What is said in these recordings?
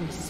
Killing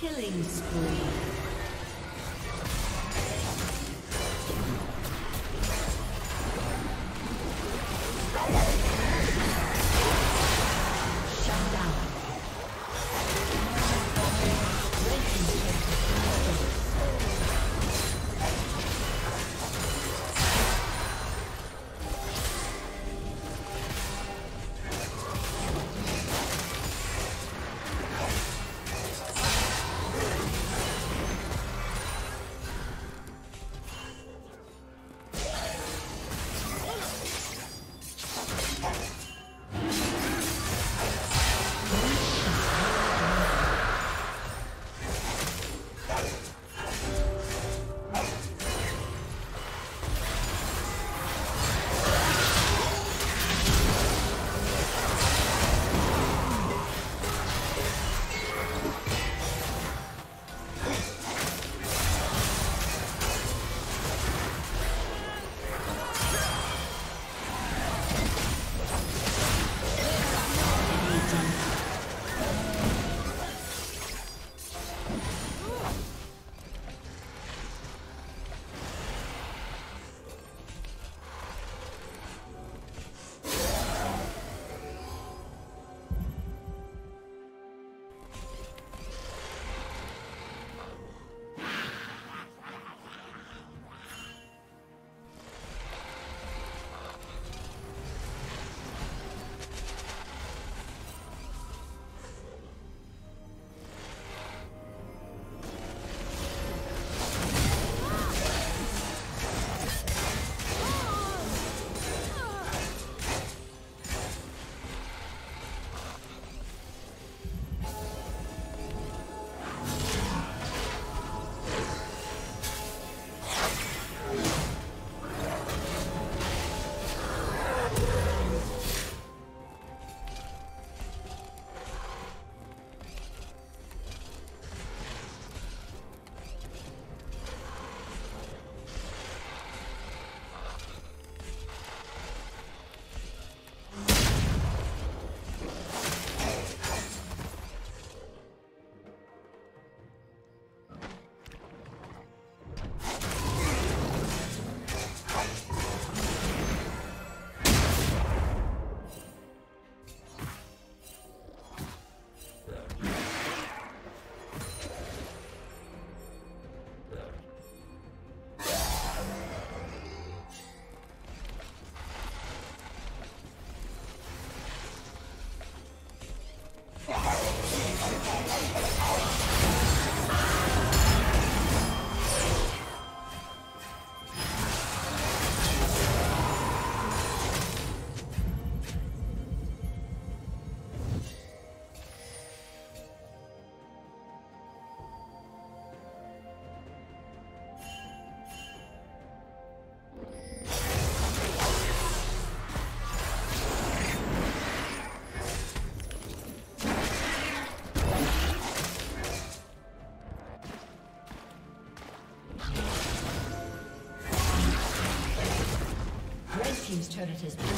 Killing spree. Turret has been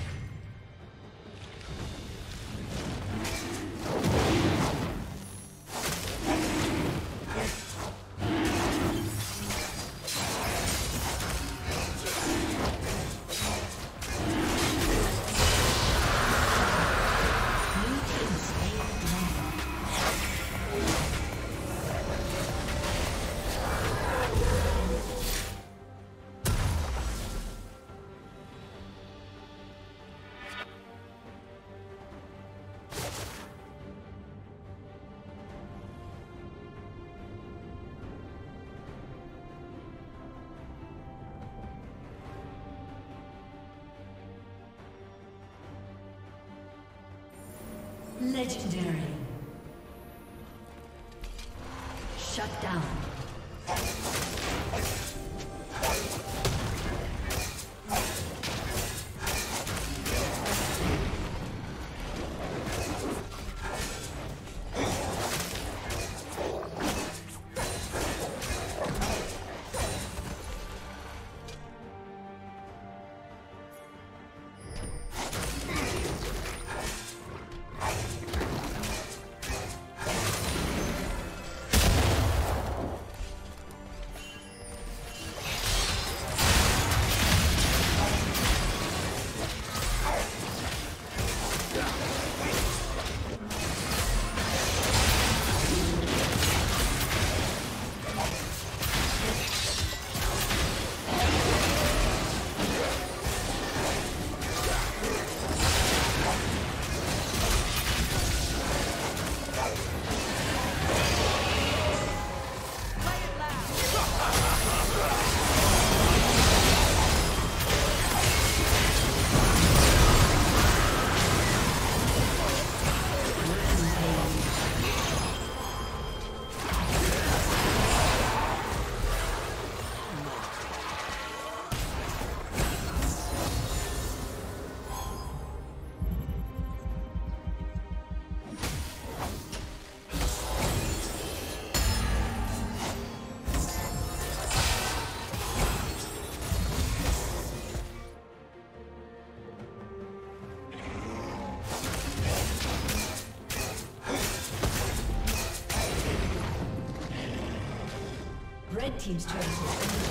Legendary. Team's turret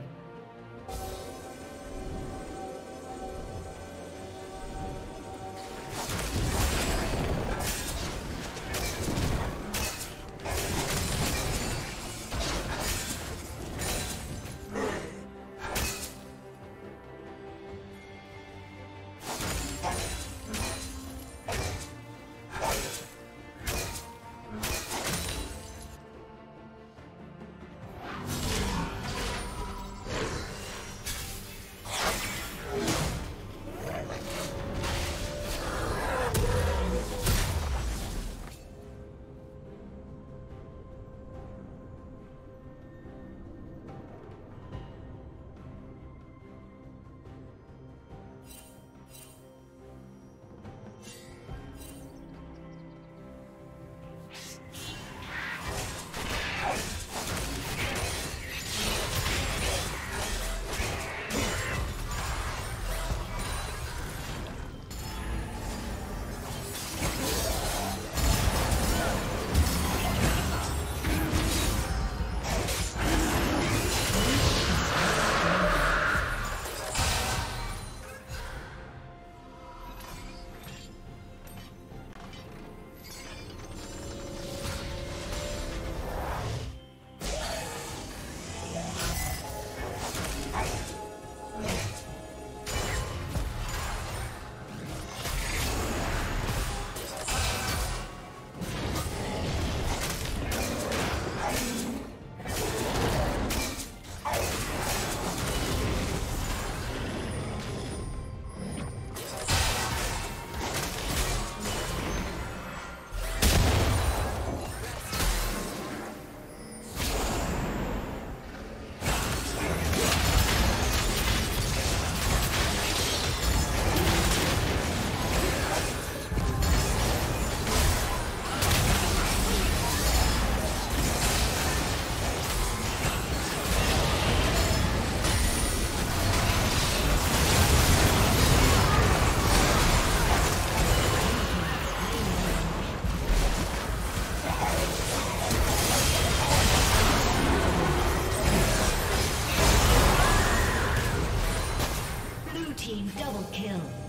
Kill.